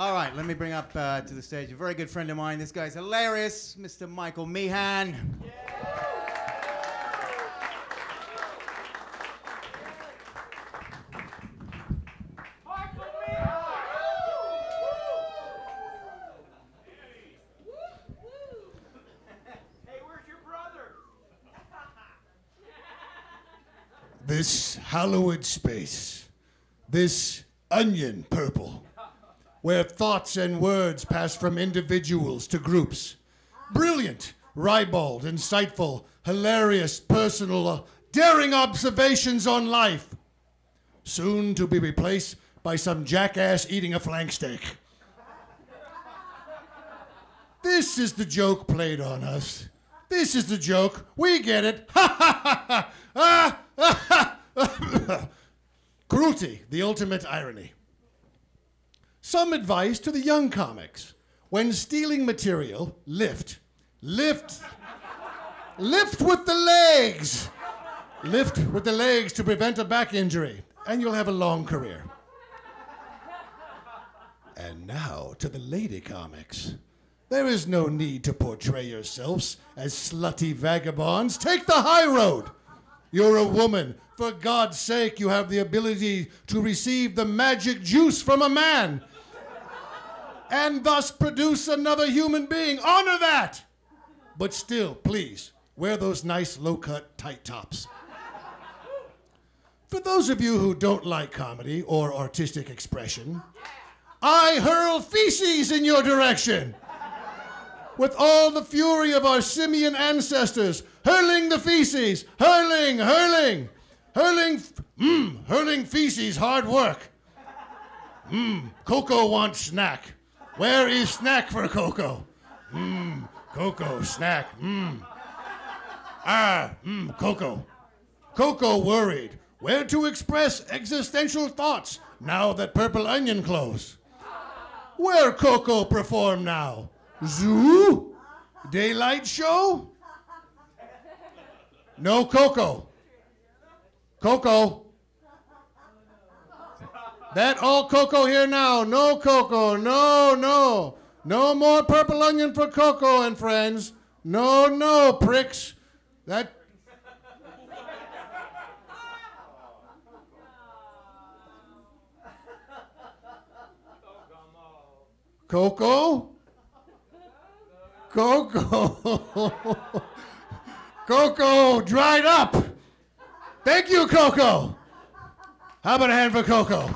All right, let me bring up uh, to the stage a very good friend of mine. This guy's hilarious, Mr. Michael Meehan. Hey, where's your brother? This hallowed space, this onion purple, where thoughts and words pass from individuals to groups. Brilliant, ribald, insightful, hilarious, personal, uh, daring observations on life. Soon to be replaced by some jackass eating a flank steak. This is the joke played on us. This is the joke. We get it. Ha ha ha ha! Ah, Cruelty, the ultimate irony. Some advice to the young comics. When stealing material, lift. Lift. lift with the legs. Lift with the legs to prevent a back injury, and you'll have a long career. And now to the lady comics. There is no need to portray yourselves as slutty vagabonds. Take the high road. You're a woman. For God's sake, you have the ability to receive the magic juice from a man and thus produce another human being. Honor that! But still, please, wear those nice low cut tight tops. For those of you who don't like comedy or artistic expression, I hurl feces in your direction with all the fury of our simian ancestors, hurling the feces, hurling, hurling, hurling, mmm, hurling feces, hard work. Mmm, Coco wants snack. Where is snack for Coco? Mmm, Coco, snack, mmm. Ah, mmm, Coco. Coco worried. Where to express existential thoughts now that Purple Onion close? Where Coco perform now? Zoo? Daylight show? No Coco. Coco. That all Coco here now. No Coco. No, no. No more purple onion for Coco and friends. No, no, pricks. That. Coco? Coco. Coco dried up. Thank you, Coco. How about a hand for Coco?